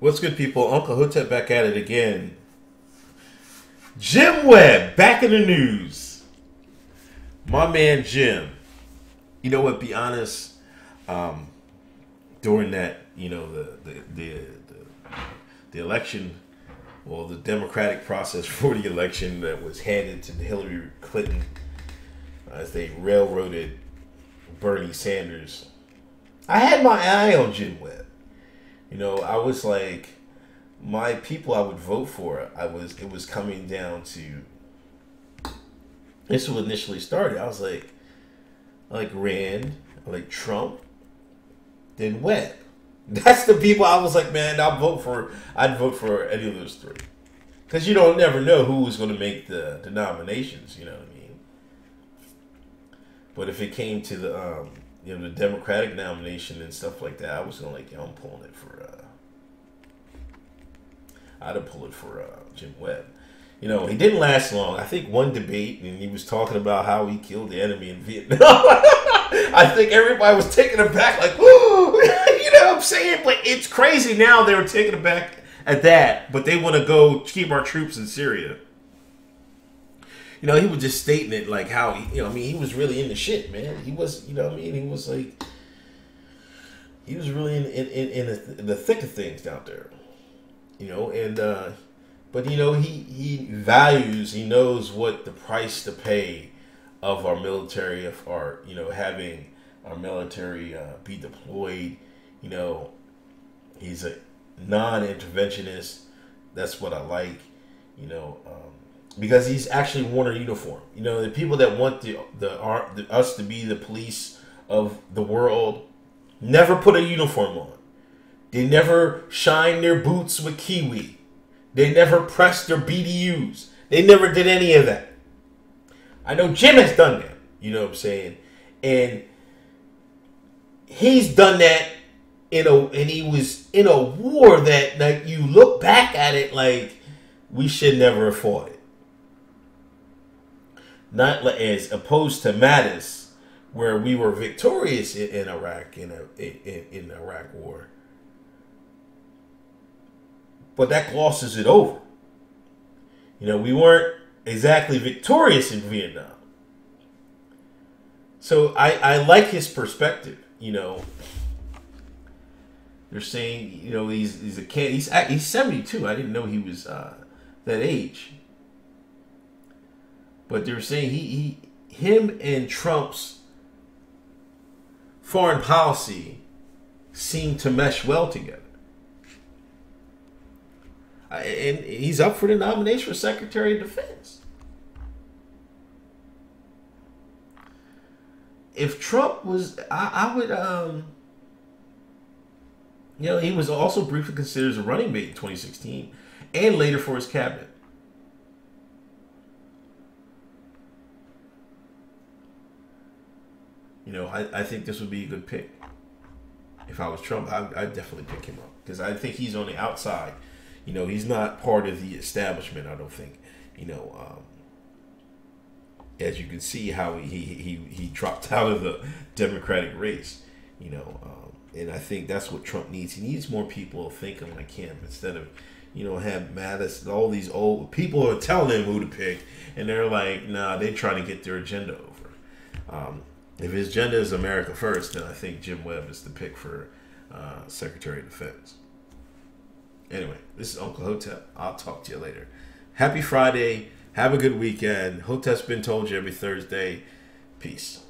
What's good, people? Uncle Hotep back at it again. Jim Webb back in the news. My man Jim. You know what? Be honest. Um, during that, you know, the the the the, the election or the democratic process for the election that was handed to Hillary Clinton as they railroaded Bernie Sanders. I had my eye on Jim Webb. You know, I was like, my people I would vote for. I was it was coming down to. This was initially started. I was like, I like Rand, I like Trump, then Webb. That's the people I was like, man, I'll vote for. I'd vote for any of those three, because you don't never know who's going to make the the nominations. You know what I mean? But if it came to the um, you know the Democratic nomination and stuff like that, I was gonna like, yo, I'm pulling it for. Uh, I'd have pulled it for uh, Jim Webb. You know, he didn't last long. I think one debate, and he was talking about how he killed the enemy in Vietnam. I think everybody was taking it back, like, you know what I'm saying? But it's crazy now they were taking it back at that, but they want to go keep our troops in Syria. You know, he was just stating it like how, he, you know, I mean, he was really in the shit, man. He was, you know I mean? He was like, he was really in, in, in, in the, in the thick of things down there you know, and uh, but you know he he values he knows what the price to pay of our military of our you know having our military uh, be deployed. You know, he's a non-interventionist. That's what I like. You know, um, because he's actually worn a uniform. You know, the people that want the the, our, the us to be the police of the world never put a uniform on. They never shine their boots with Kiwi. They never pressed their BDUs. They never did any of that. I know Jim has done that. You know what I'm saying? And he's done that in a and he was in a war that like you look back at it like we should never have fought it. Not as opposed to Mattis, where we were victorious in, in Iraq in, a, in in Iraq war but that glosses it over. You know, we weren't exactly victorious in Vietnam. So I, I like his perspective. You know, they're saying you know he's he's a kid. He's he's seventy two. I didn't know he was uh, that age. But they're saying he, he him and Trump's foreign policy seem to mesh well together and he's up for the nomination for Secretary of Defense. If Trump was, I, I would, um, you know, he was also briefly considered as a running mate in 2016 and later for his cabinet. You know, I, I think this would be a good pick. If I was Trump, I, I'd definitely pick him up because I think he's on the outside you know, he's not part of the establishment. I don't think. You know, um, as you can see how he, he he dropped out of the Democratic race. You know, um, and I think that's what Trump needs. He needs more people thinking like him instead of, you know, have Mattis. All these old people are telling him who to pick, and they're like, nah, they're trying to get their agenda over. Um, if his agenda is America first, then I think Jim Webb is the pick for uh, Secretary of Defense. Anyway, this is Uncle Hotep. I'll talk to you later. Happy Friday. Have a good weekend. Hotep's been told you every Thursday. Peace.